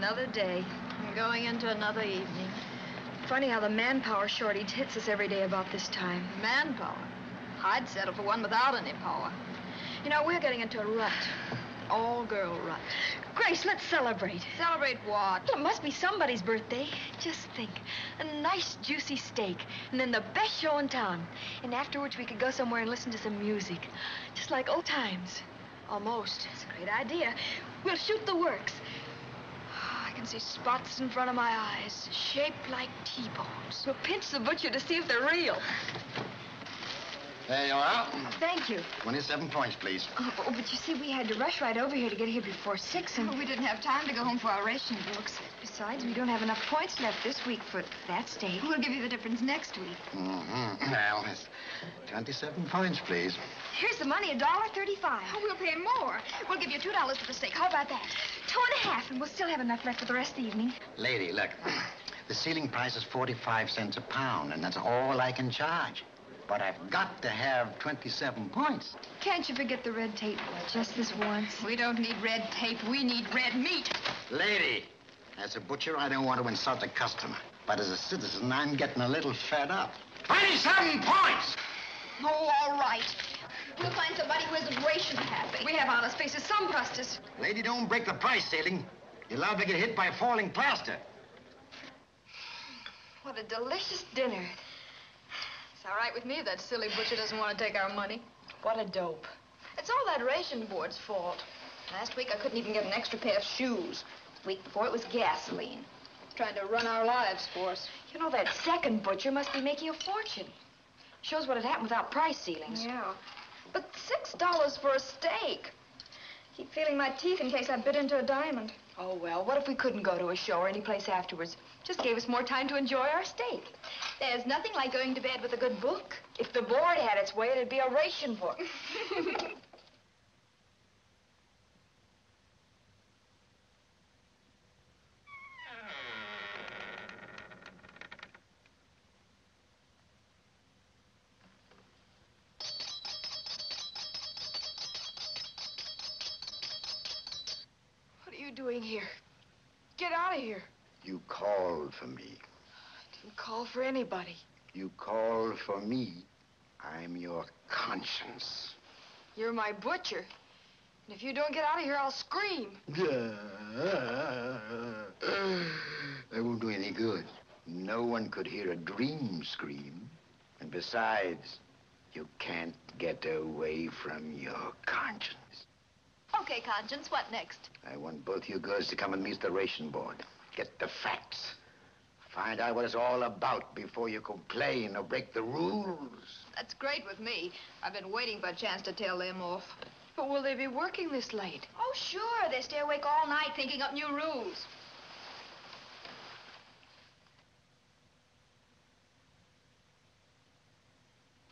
Another day. I'm going into another evening. Funny how the manpower shortage hits us every day about this time. Manpower? I'd settle for one without any power. You know, we're getting into a rut. All-girl rut. Grace, let's celebrate. Celebrate what? Well, it must be somebody's birthday. Just think. A nice, juicy steak, and then the best show in town. And afterwards, we could go somewhere and listen to some music. Just like old times. Almost. It's a great idea. We'll shoot the works. I can see spots in front of my eyes, shaped like T-bones. We'll pinch the butcher to see if they're real. There you are. Thank you. 27 points, please. Oh, oh, but you see, we had to rush right over here to get here before six, and Oh, we didn't have time to go home for our ration books. besides, we don't have enough points left this week for that steak. We'll give you the difference next week. Mm-hmm. Well, it's 27 points, please. Here's the money, a dollar thirty-five. Oh, we'll pay more. We'll give you two dollars for the steak. How about that? Two and a half, and we'll still have enough left for the rest of the evening. Lady, look. The ceiling price is 45 cents a pound, and that's all I can charge. But I've got to have 27 points. Can't you forget the red tape just this once? We don't need red tape. We need red meat. Lady, as a butcher, I don't want to insult a customer. But as a citizen, I'm getting a little fed up. 27 points! Oh, all right. We'll find somebody who isn't ration happy. We have honest faces, some Bustus. Lady, don't break the price ceiling. You're liable to get hit by a falling plaster. What a delicious dinner. It's all right with me if that silly butcher doesn't want to take our money. What a dope. It's all that ration board's fault. Last week I couldn't even get an extra pair of shoes. The week before it was gasoline. Trying to run our lives for us. You know, that second butcher must be making a fortune. Shows what had happened without price ceilings. Yeah. But six dollars for a steak. Keep feeling my teeth in case I bit into a diamond. Oh, well, what if we couldn't go to a show or any place afterwards? Just gave us more time to enjoy our steak. There's nothing like going to bed with a good book. If the board had its way, it'd be a ration book. What are you doing here? Get out of here. You called for me. I didn't call for anybody. You called for me. I'm your conscience. You're my butcher. And if you don't get out of here, I'll scream. That won't do any good. No one could hear a dream scream. And besides, you can't get away from your conscience. Okay, Conscience, what next? I want both you girls to come and meet the ration board. Get the facts. Find out what it's all about before you complain or break the rules. That's great with me. I've been waiting for a chance to tell them off. But will they be working this late? Oh, sure. They stay awake all night thinking up new rules.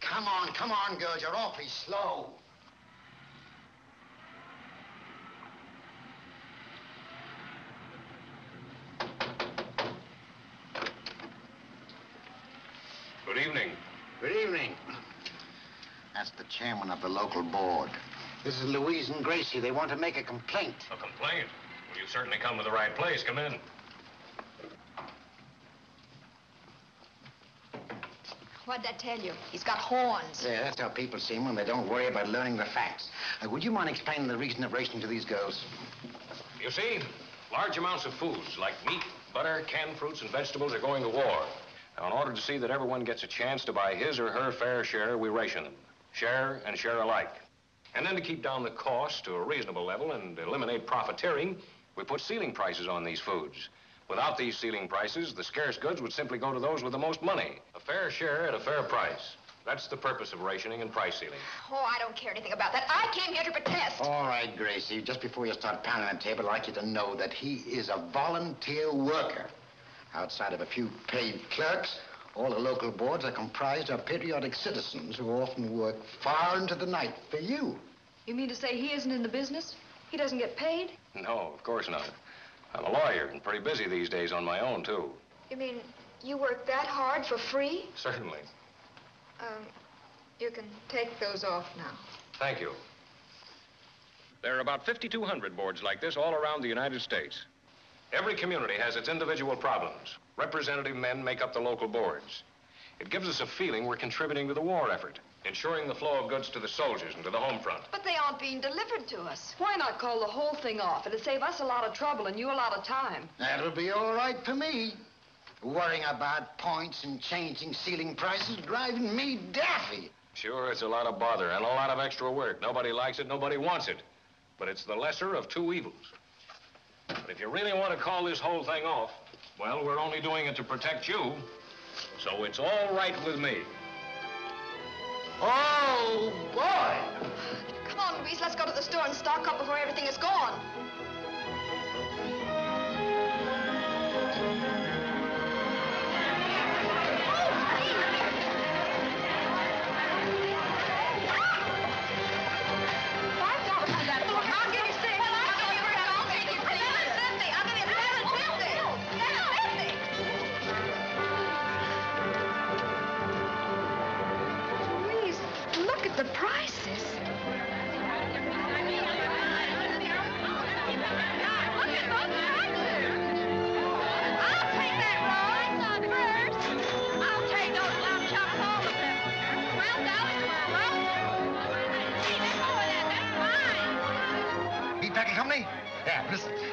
Come on, come on, girls. You're awfully slow. Good evening. Good evening. That's the chairman of the local board. This is Louise and Gracie. They want to make a complaint. A complaint? Well, you've certainly come to the right place. Come in. What'd that tell you? He's got horns. Yeah, that's how people seem when they don't worry about learning the facts. Uh, would you mind explaining the reason of rationing to these girls? You see, large amounts of foods like meat, butter, canned fruits, and vegetables are going to war. Now, in order to see that everyone gets a chance to buy his or her fair share, we ration them. Share and share alike. And then to keep down the cost to a reasonable level and eliminate profiteering, we put ceiling prices on these foods. Without these ceiling prices, the scarce goods would simply go to those with the most money. A fair share at a fair price. That's the purpose of rationing and price ceiling. Oh, I don't care anything about that. I came here to protest. All right, Gracie. Just before you start pounding the table, I'd like you to know that he is a volunteer worker. Outside of a few paid clerks, all the local boards are comprised of patriotic citizens who often work far into the night for you. You mean to say he isn't in the business? He doesn't get paid? No, of course not. I'm a lawyer and pretty busy these days on my own, too. You mean you work that hard for free? Certainly. Um, you can take those off now. Thank you. There are about 5,200 boards like this all around the United States. Every community has its individual problems. Representative men make up the local boards. It gives us a feeling we're contributing to the war effort, ensuring the flow of goods to the soldiers and to the home front. But they aren't being delivered to us. Why not call the whole thing off? It'd save us a lot of trouble and you a lot of time. That'll be all right for me. Worrying about points and changing ceiling prices driving me daffy. Sure, it's a lot of bother and a lot of extra work. Nobody likes it, nobody wants it. But it's the lesser of two evils. But if you really want to call this whole thing off, well, we're only doing it to protect you. So it's all right with me. Oh, boy! Come on, Louise, let's go to the store and stock up before everything is gone.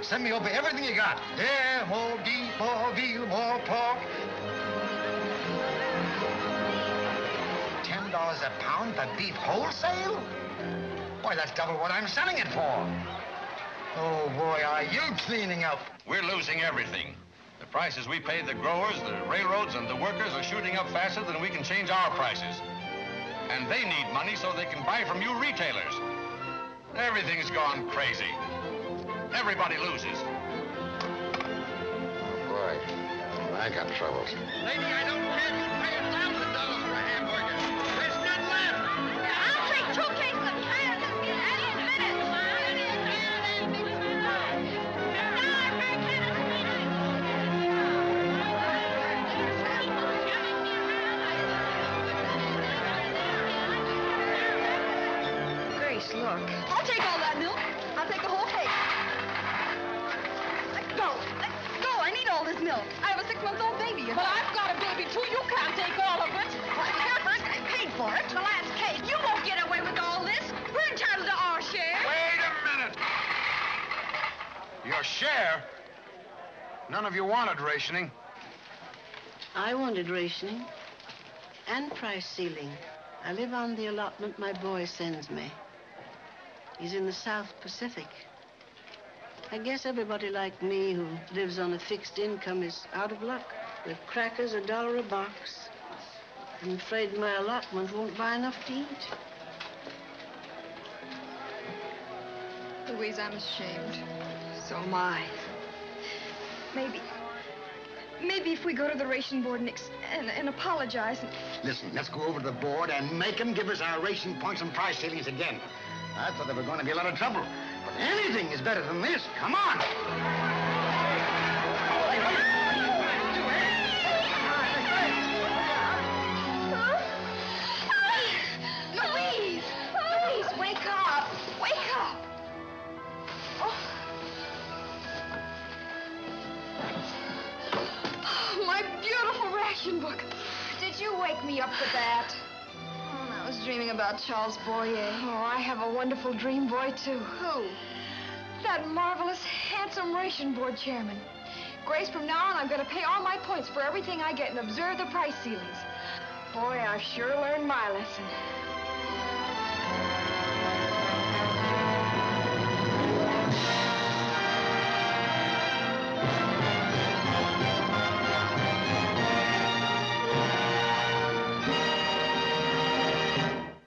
Send me over everything you got. Yeah, more beef, more veal, more pork. Ten dollars a pound for beef wholesale? Boy, that's double what I'm selling it for. Oh, boy, are you cleaning up? We're losing everything. The prices we pay the growers, the railroads, and the workers are shooting up faster than we can change our prices. And they need money so they can buy from you retailers. Everything's gone crazy. Everybody loses. Oh, Boy, I got troubles. Lady, I don't care if you pay a thousand dollars for a hamburger. There's none left. I'll take two need all this milk. I have a six-month-old baby. But I've got a baby, too. You can't take all of it. I paid for it. The last case. You won't get away with all this. We're entitled to our share. Wait a minute. Your share? None of you wanted rationing. I wanted rationing and price ceiling. I live on the allotment my boy sends me. He's in the South Pacific. I guess everybody like me who lives on a fixed income is out of luck. With crackers a dollar a box. I'm afraid my allotment won't buy enough to eat. Louise, I'm ashamed. So am I. Maybe. Maybe if we go to the ration board and, ex- and, and apologize and. Listen, let's go over to the board and make them give us our ration points and price ceilings again. I thought there were going to be a lot of trouble. Anything is better than this. Come on. Louise! Louise, wake up! Wake up! Oh, oh my beautiful ration book. Did you wake me up for that? Oh, dreaming about Charles Boyer. Oh, I have a wonderful dream boy, too. Who? That marvelous, handsome ration board chairman. Grace, from now on, I'm going to pay all my points for everything I get and observe the price ceilings. Boy, I've sure learned my lesson.